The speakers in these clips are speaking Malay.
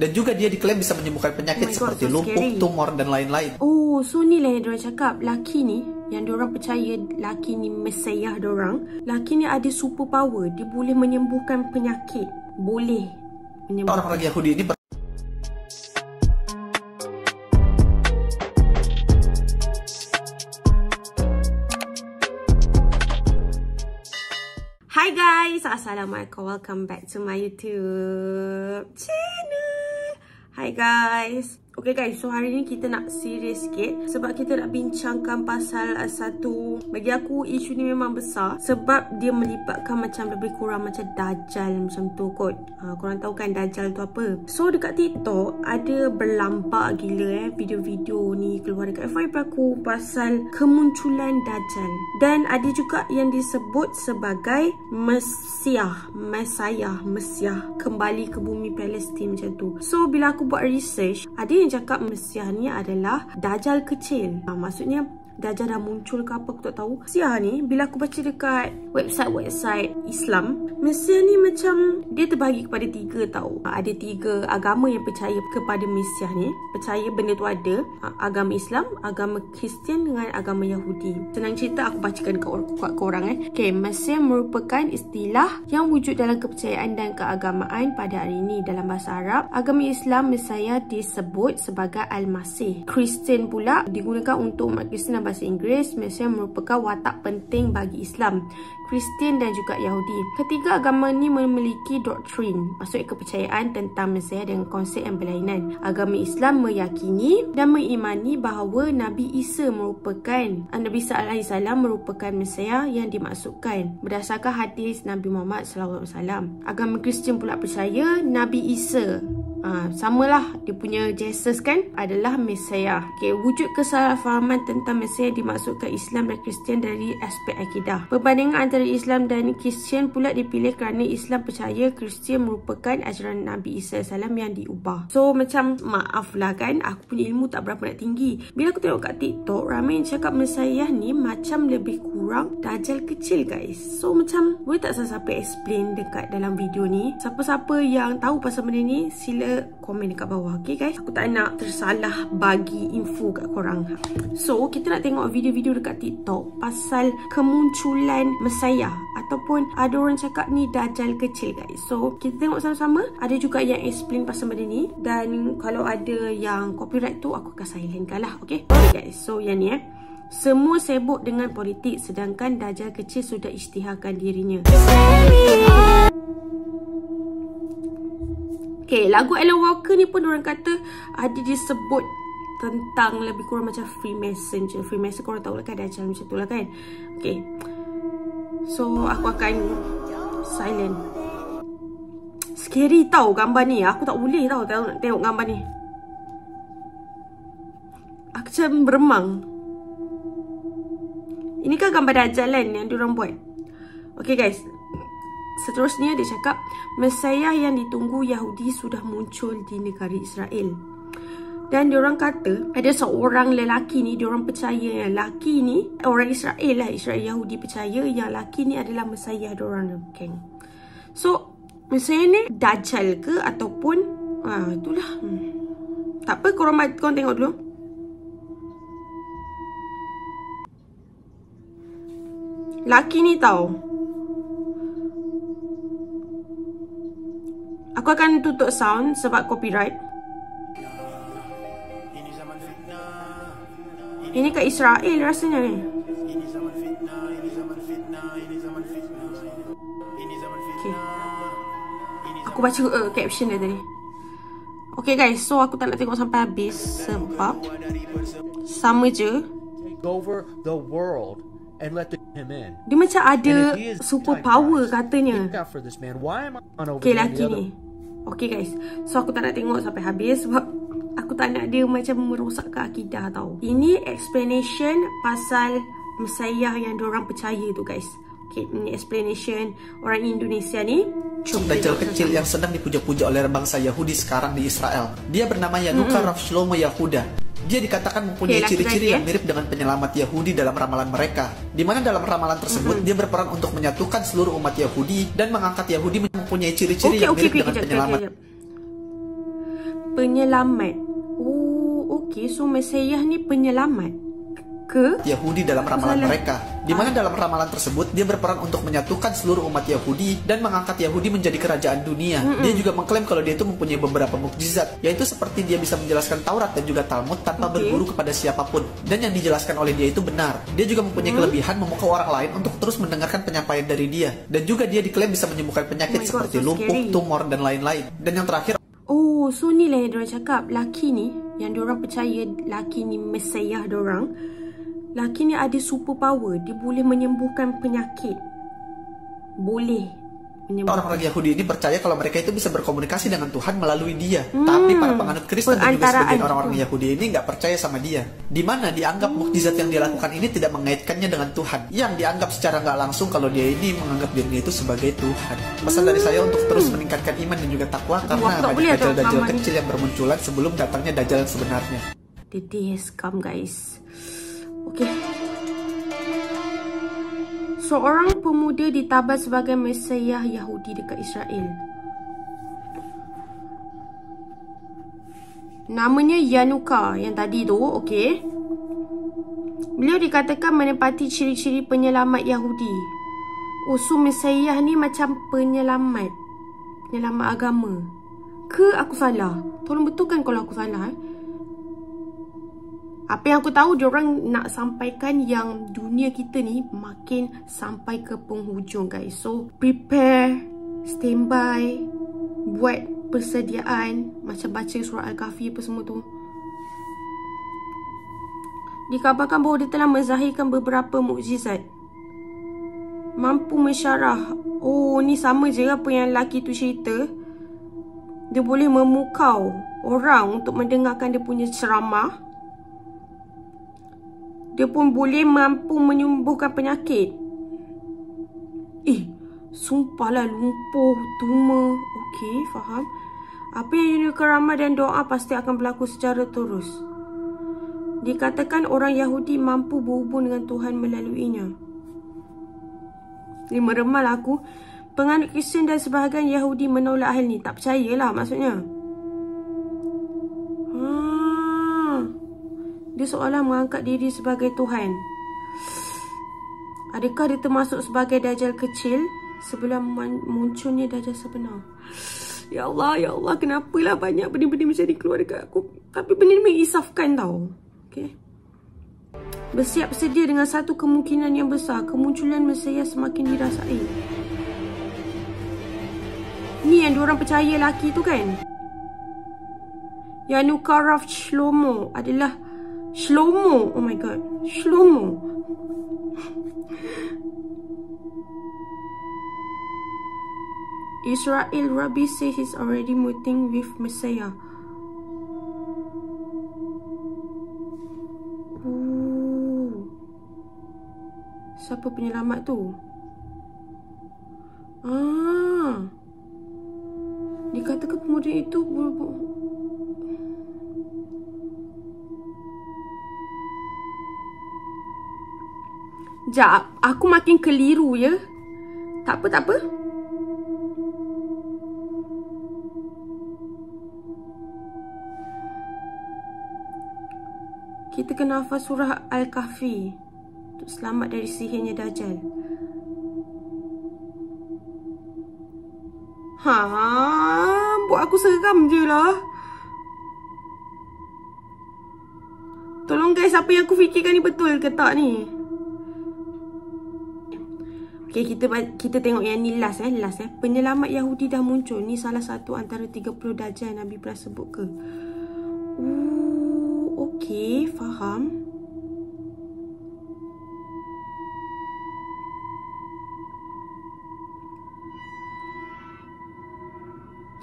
Dan juga dia diklaim bisa menyembuhkan penyakit Oh God, seperti so lumpuh, scary. tumor, dan lain-lain. Oh, so ni lah yang diorang cakap. Laki ni, yang diorang percaya laki ni mesayah diorang. Laki ni ada super power. Dia boleh menyembuhkan penyakit. Boleh. Menyembuhkan. Orang-orang Yahudi ini Hi guys, Assalamualaikum. Welcome back to my YouTube channel. Hi guys. Okay guys, so hari ni kita nak serius sikit sebab kita nak bincangkan pasal uh, satu bagi aku isu ni memang besar sebab dia melibatkan macam lebih kurang macam dajal macam tu kot. Ha, korang tahu kan dajal tu apa? So dekat TikTok ada berlambak gila eh video-video ni keluar dekat FYP aku pasal kemunculan dajal dan ada juga yang disebut sebagai Mesiah, Mesiah, Mesiah kembali ke bumi Palestin macam tu. So bila aku buat research, ada yang cakap Mesiah ni adalah Dajjal kecil. Ha, maksudnya Dajjal dah muncul ke apa aku tak tahu. Mesiah ni bila aku baca dekat website-website Islam, Mesiah ni macam dia terbagi kepada tiga tau. Ada tiga agama yang percaya kepada Mesiah ni. Percaya benda tu ada. Agama Islam, agama Kristian dengan agama Yahudi. Senang cerita aku bacakan kat or- kat korang eh. Okay, Mesiah merupakan istilah yang wujud dalam kepercayaan dan keagamaan pada hari ini dalam bahasa Arab. Agama Islam Mesiah disebut sebagai Al-Masih. Kristian pula digunakan untuk umat Kristian dalam bahasa Inggeris. Mesiah merupakan watak penting bagi Islam. Kristian dan juga Yahudi. Ketiga agama ni memiliki doktrin, maksudnya kepercayaan tentang Mesiah dengan konsep yang berlainan. Agama Islam meyakini dan mengimani bahawa Nabi Isa merupakan Nabi Isa AS merupakan Mesiah yang dimaksudkan berdasarkan hadis Nabi Muhammad SAW. Agama Kristian pula percaya Nabi Isa Ha, samalah dia punya Jesus kan adalah Mesiah. Okay, wujud kesalahfahaman tentang Mesiah dimaksudkan Islam dan Kristian dari aspek akidah. Perbandingan antara Islam dan Kristian pula dipilih kerana Islam percaya Kristian merupakan ajaran Nabi Isa salam yang diubah. So macam maaf lah kan aku punya ilmu tak berapa nak tinggi. Bila aku tengok kat TikTok ramai yang cakap Mesiah ni macam lebih kurang dajal kecil guys. So macam boleh tak siapa explain dekat dalam video ni. Siapa-siapa yang tahu pasal benda ni sila komen dekat bawah. Okay guys. Aku tak nak tersalah bagi info kat korang. So kita nak tengok video-video dekat TikTok pasal kemunculan Messiah ataupun ada orang cakap ni dajal kecil guys. So kita tengok sama-sama. Ada juga yang explain pasal benda ni dan kalau ada yang copyright tu aku akan silentkan lah. Okay. Okay guys. So yang ni eh. Semua sibuk dengan politik sedangkan Dajjal kecil sudah isytiharkan dirinya. Okay, lagu Alan Walker ni pun orang kata ada disebut tentang lebih kurang macam Freemason je. Freemason korang tahu lah kan Dajjal macam tu lah kan. Okay. So, aku akan silent. Scary tau gambar ni. Aku tak boleh tau tengok, tengok gambar ni. Aku macam beremang. Ini kan gambar Dajjal kan yang diorang buat. Okay guys. Seterusnya dia cakap, Mesiah yang ditunggu Yahudi sudah muncul di negara Israel. Dan diorang kata, ada seorang lelaki ni, diorang percaya yang lelaki ni, orang Israel lah, Israel Yahudi percaya yang lelaki ni adalah Mesiah diorang. Okay. So, Mesiah ni Dajjal ke ataupun, ah itulah. Hmm. Tak apa, korang, korang tengok dulu. Laki ni tau Aku akan tutup sound sebab copyright. Ini kat Israel rasanya ni. Okay Aku baca uh, caption dia tadi. Okay guys, so aku tak nak tengok sampai habis Sebab Sama je. Over the world and let the him in. Dia macam ada And if he is super type power guys, katanya. Okay there on laki the other? ni. Okay guys. So aku tak nak tengok sampai habis sebab aku tak nak dia macam merosakkan akidah tau. Ini explanation pasal Messiah yang diorang percaya tu guys. Okay, ini explanation orang Indonesia ni. Jom Dajjal kecil yang sedang dipuja-puja oleh bangsa Yahudi sekarang di Israel. Dia bernama Yanuka Rav Shlomo Yahuda. Dia dikatakan mempunyai ciri-ciri yang ya. mirip dengan penyelamat Yahudi dalam ramalan mereka. Di mana dalam ramalan tersebut dia berperan untuk menyatukan seluruh umat Yahudi dan mengangkat Yahudi mempunyai ciri-ciri Okey, yang mirip okey, dengan kejap, penyelamat kejap, kejap. penyelamat. Oh, okey. So Mesias ni penyelamat ke Yahudi dalam ramalan mereka. Di mana dalam ramalan tersebut dia berperan untuk menyatukan seluruh umat Yahudi dan mengangkat Yahudi menjadi kerajaan dunia. Dia juga mengklaim kalau dia itu mempunyai beberapa mukjizat, yaitu seperti dia bisa menjelaskan Taurat dan juga Talmud tanpa Oke. berguru kepada siapa pun. Dan yang dijelaskan oleh dia itu benar. Dia juga mempunyai kelebihan memukau orang lain untuk terus mendengarkan penyampaian dari dia. Dan juga dia diklaim bisa menyembuhkan penyakit Oh God, seperti so lumpuh, tumor dan lain-lain. Dan yang terakhir Oh, so ni lah yang diorang cakap. Laki ni, yang diorang percaya laki ni Mesiah diorang. Laki ni ada super power. Dia boleh menyembuhkan penyakit. Boleh menyembuhkan. Orang-orang Yahudi ini percaya kalau mereka itu bisa berkomunikasi dengan Tuhan melalui dia. Tapi para penganut Kristen dan juga sebagian orang-orang Yahudi ini nggak percaya sama dia. Di mana dianggap mukjizat yang dia lakukan ini tidak mengaitkannya dengan Tuhan. Yang dianggap secara nggak langsung kalau dia ini menganggap dirinya itu sebagai Tuhan. Pesan dari saya untuk terus meningkatkan iman dan juga takwa karena banyak dajjal-dajjal kecil yang bermunculan sebelum datangnya dajjal yang sebenarnya. The day has come guys. Okay. Seorang pemuda ditabat sebagai Mesiah Yahudi dekat Israel. Namanya Yanuka yang tadi tu, okey. Beliau dikatakan menepati ciri-ciri penyelamat Yahudi. So Mesiah ni macam penyelamat. Penyelamat agama. Ke aku salah? Tolong betulkan kalau aku salah eh. Apa yang aku tahu diorang nak sampaikan yang dunia kita ni makin sampai ke penghujung guys. So prepare, standby, buat persediaan macam baca surah Al-Kahfi apa semua tu. Dikabarkan bahawa dia telah menzahirkan beberapa mukjizat. Mampu mensyarah. Oh, ni sama je apa yang lelaki tu cerita. Dia boleh memukau orang untuk mendengarkan dia punya ceramah. Dia pun boleh mampu menyembuhkan penyakit. Eh, sumpahlah lumpuh, tuma. Okey, faham. Apa yang Yunika ramai dan doa pasti akan berlaku secara terus. Dikatakan orang Yahudi mampu berhubung dengan Tuhan melaluinya. Ini meremal aku. Penganut Kristian dan sebahagian Yahudi menolak hal ni. Tak percayalah maksudnya. Dia seolah mengangkat diri sebagai Tuhan. Adakah dia termasuk sebagai dajjal kecil sebelum mun- munculnya dajjal sebenar? Ya Allah, ya Allah, kenapalah banyak benda-benda macam ni keluar dekat aku. Tapi benda ni mengisafkan tau. Okay. Bersiap sedia dengan satu kemungkinan yang besar. Kemunculan Mesias semakin dirasai. Ni yang diorang percaya laki tu kan? Yanukarov Shlomo adalah Shlomo. Oh my god. Shlomo. Israel Rabbi says he's already meeting with Messiah. Ooh. Siapa penyelamat tu? Ah. Dikatakan pemuda itu ber- Sekejap, aku makin keliru ya. Tak apa, tak apa. Kita kena hafal surah Al-Kahfi untuk selamat dari sihirnya Dajjal. Ha, buat aku seram je lah. Tolong guys, apa yang aku fikirkan ni betul ke tak ni? Okay, kita kita tengok yang ni last eh, last eh. Penyelamat Yahudi dah muncul. Ni salah satu antara 30 dajjal yang Nabi pernah sebut ke. Ooh, okay, faham.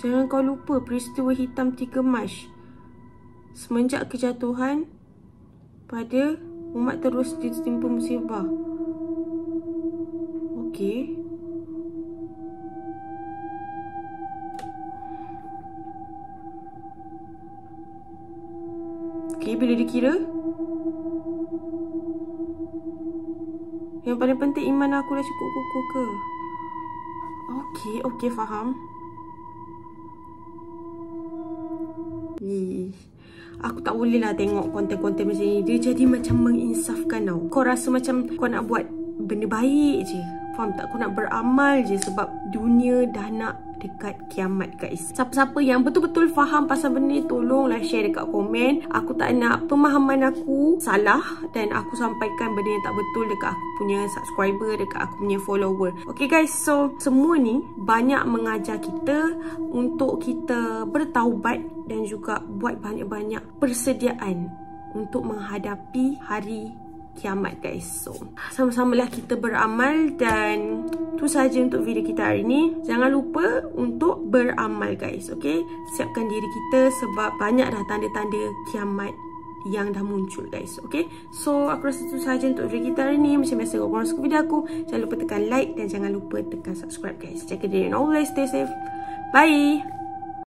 Jangan kau lupa peristiwa hitam 3 Mac. Semenjak kejatuhan pada umat terus ditimpa musibah. Okey. Okey, bila dikira? Yang paling penting iman aku dah cukup kukuh ke? Okey, okey faham. Ih. Aku tak boleh lah tengok konten-konten macam ni. Dia jadi macam menginsafkan tau. Kau rasa macam kau nak buat benda baik je. Faham tak? Kau nak beramal je sebab dunia dah nak dekat kiamat guys. Siapa-siapa yang betul-betul faham pasal benda ni tolonglah share dekat komen. Aku tak nak pemahaman aku salah dan aku sampaikan benda yang tak betul dekat aku punya subscriber, dekat aku punya follower. Okay guys, so semua ni banyak mengajar kita untuk kita bertaubat dan juga buat banyak-banyak persediaan untuk menghadapi hari kiamat guys. So, sama-samalah kita beramal dan tu saja untuk video kita hari ni. Jangan lupa untuk beramal guys, okay? Siapkan diri kita sebab banyak dah tanda-tanda kiamat yang dah muncul guys, okay? So, aku rasa tu saja untuk video kita hari ni. Macam biasa, kalau korang suka video aku, jangan lupa tekan like dan jangan lupa tekan subscribe guys. Jaga diri and always stay safe. Bye!